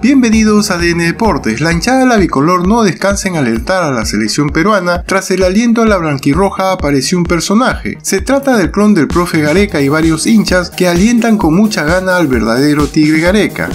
Bienvenidos a DN Deportes. La hinchada de la bicolor no descansa en alertar a la selección peruana. Tras el aliento a la blanquirroja apareció un personaje. Se trata del clon del profe Gareca y varios hinchas que alientan con mucha gana al verdadero Tigre Gareca.